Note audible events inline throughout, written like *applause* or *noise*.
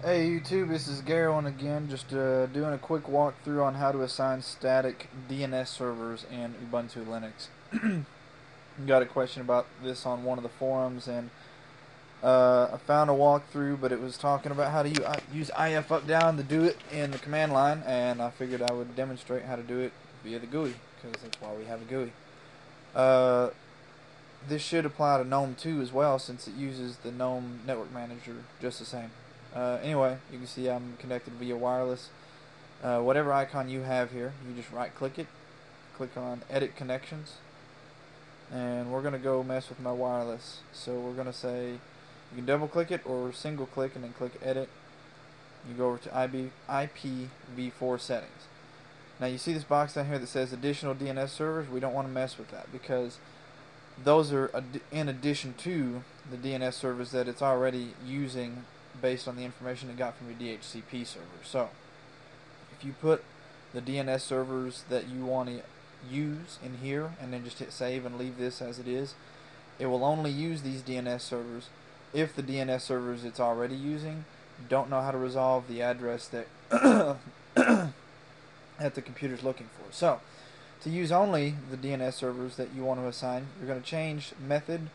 Hey YouTube, this is Gerowen again, just uh, doing a quick walkthrough on how to assign static DNS servers in Ubuntu Linux. *clears throat* Got a question about this on one of the forums, and uh, I found a walkthrough, but it was talking about how to use IF up down to do it in the command line, and I figured I would demonstrate how to do it via the GUI, because that's why we have a GUI. Uh, this should apply to GNOME 2 as well, since it uses the GNOME Network Manager just the same. Uh, anyway, you can see I'm connected via wireless. Uh, whatever icon you have here, you just right click it, click on edit connections, and we're going to go mess with my wireless. So we're going to say, you can double click it or single click and then click edit. You go over to IB, IPv4 settings. Now you see this box down here that says additional DNS servers. We don't want to mess with that because those are in addition to the DNS servers that it's already using based on the information it got from your DHCP server. So, if you put the DNS servers that you want to use in here and then just hit save and leave this as it is, it will only use these DNS servers if the DNS servers it's already using don't know how to resolve the address that *coughs* that the computer's looking for. So, to use only the DNS servers that you want to assign, you're going to change method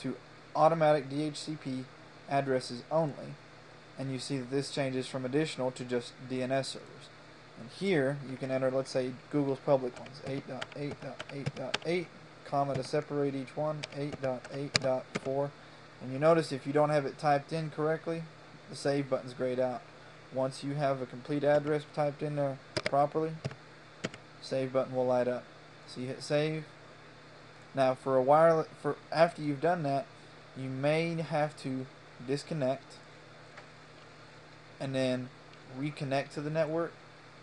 to automatic DHCP addresses only and you see that this changes from additional to just DNS servers. And here you can enter, let's say, Google's public ones, 8.8.8.8, comma to separate each one, 8.8.4. And you notice if you don't have it typed in correctly, the save button's grayed out. Once you have a complete address typed in there properly, save button will light up. So you hit save. Now for a wireless, for after you've done that, you may have to disconnect and then reconnect to the network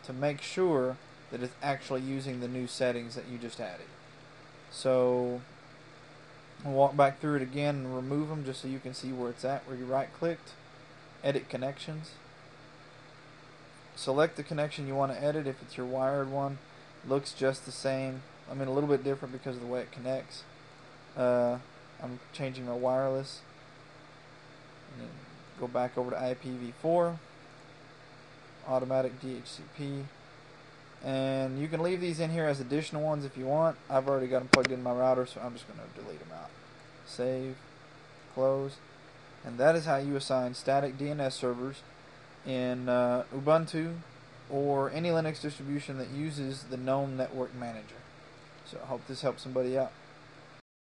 to make sure that it's actually using the new settings that you just added. So I'll walk back through it again and remove them just so you can see where it's at, where you right clicked, edit connections. Select the connection you want to edit if it's your wired one. Looks just the same. I mean a little bit different because of the way it connects. Uh, I'm changing my wireless go back over to IPv4, automatic DHCP, and you can leave these in here as additional ones if you want. I've already got them plugged in my router, so I'm just going to delete them out. Save, close, and that is how you assign static DNS servers in uh, Ubuntu or any Linux distribution that uses the GNOME Network Manager. So I hope this helps somebody out.